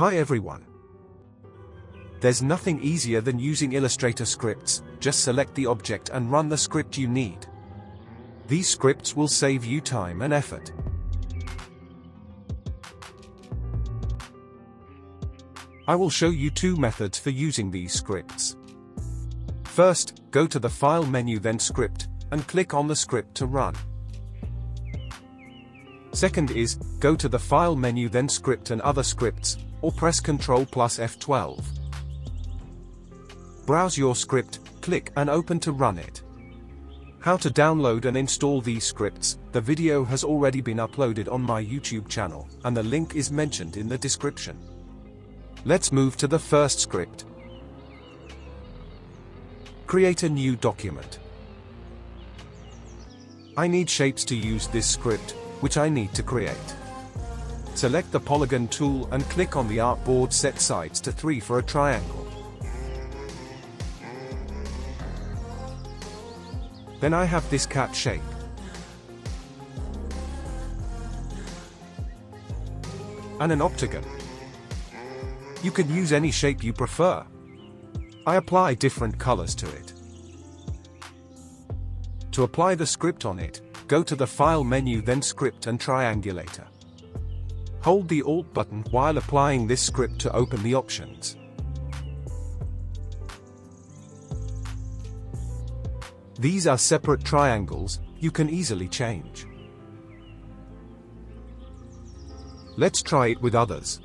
Hi everyone. There's nothing easier than using Illustrator scripts, just select the object and run the script you need. These scripts will save you time and effort. I will show you two methods for using these scripts. First, go to the File menu then Script, and click on the script to run. Second is, go to the File menu then Script and Other Scripts, or press Ctrl plus F12. Browse your script, click and open to run it. How to download and install these scripts, the video has already been uploaded on my YouTube channel, and the link is mentioned in the description. Let's move to the first script. Create a new document. I need shapes to use this script, which I need to create. Select the polygon tool and click on the artboard set sides to 3 for a triangle. Then I have this cat shape. And an octagon. You can use any shape you prefer. I apply different colors to it. To apply the script on it, go to the File menu then Script and Triangulator. Hold the Alt button while applying this script to open the options. These are separate triangles, you can easily change. Let's try it with others.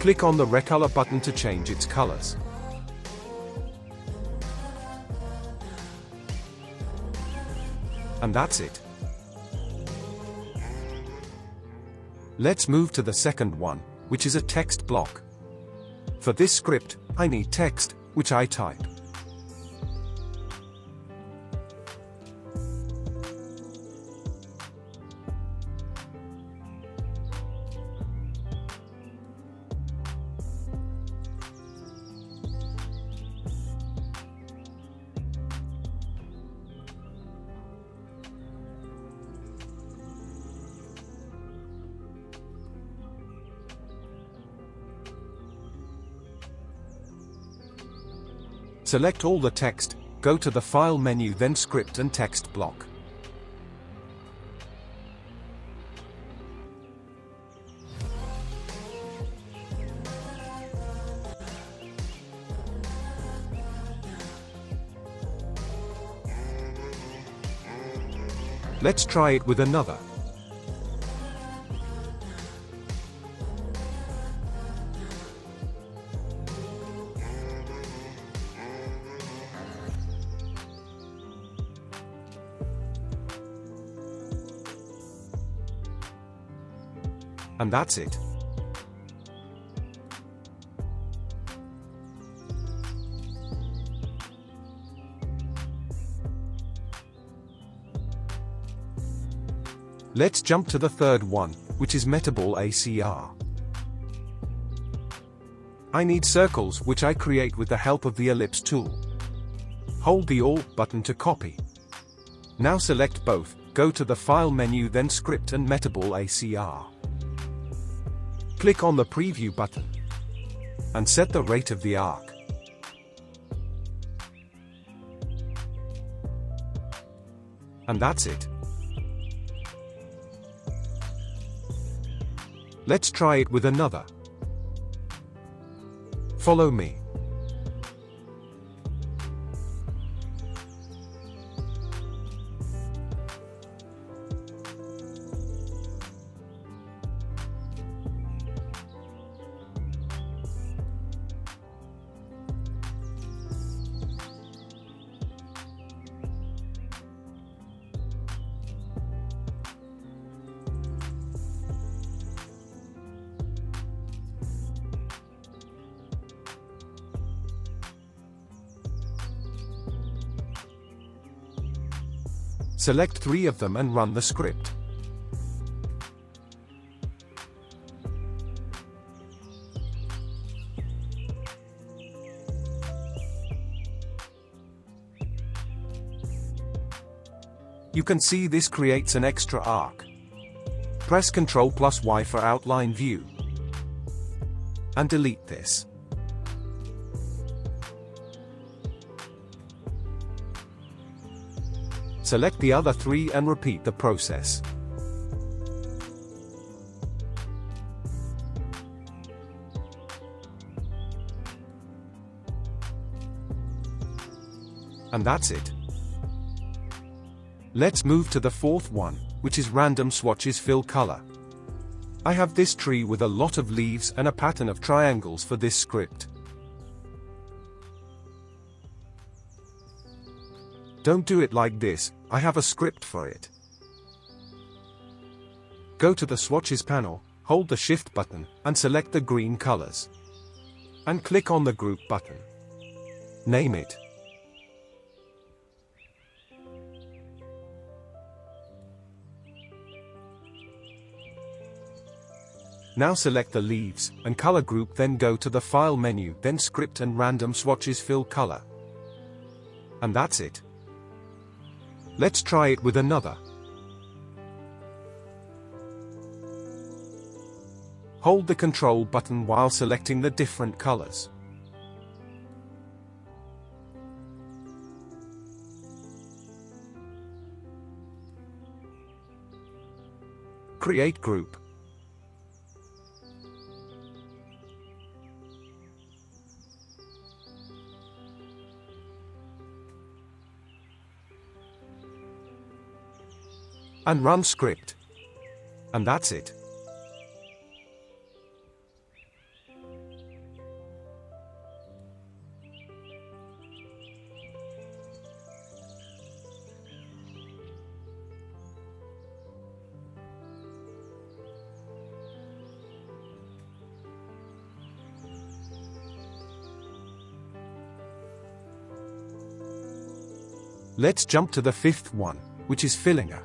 Click on the Recolor button to change its colors. And that's it. Let's move to the second one, which is a text block. For this script, I need text, which I type. Select all the text, go to the File menu then Script and Text block. Let's try it with another. And that's it. Let's jump to the third one, which is Metaball ACR. I need circles which I create with the help of the ellipse tool. Hold the Alt button to copy. Now select both, go to the File menu then Script and Metaball ACR. Click on the Preview button and set the rate of the arc. And that's it. Let's try it with another. Follow me. Select three of them and run the script. You can see this creates an extra arc. Press Ctrl plus Y for outline view. And delete this. Select the other three and repeat the process. And that's it. Let's move to the fourth one, which is random swatches fill color. I have this tree with a lot of leaves and a pattern of triangles for this script. Don't do it like this, I have a script for it. Go to the swatches panel, hold the shift button, and select the green colors. And click on the group button. Name it. Now select the leaves and color group then go to the file menu then script and random swatches fill color. And that's it. Let's try it with another. Hold the control button while selecting the different colors. Create group. And run script. And that's it. Let's jump to the fifth one, which is Fillinger.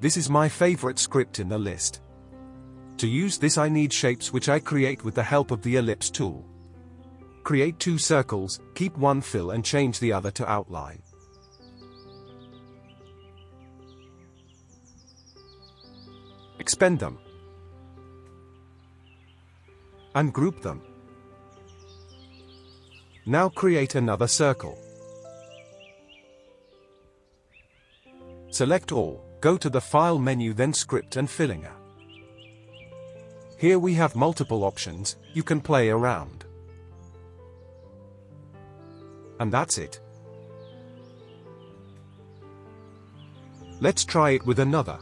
This is my favorite script in the list. To use this I need shapes which I create with the help of the ellipse tool. Create two circles, keep one fill and change the other to outline. Expand them. And group them. Now create another circle. Select all. Go to the File menu then Script and Fillinger. Here we have multiple options, you can play around. And that's it. Let's try it with another.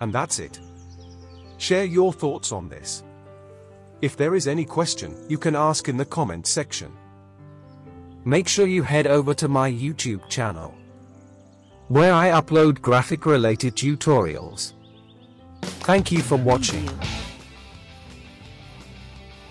And that's it. Share your thoughts on this. If there is any question, you can ask in the comment section. Make sure you head over to my YouTube channel, where I upload graphic related tutorials. Thank you for watching.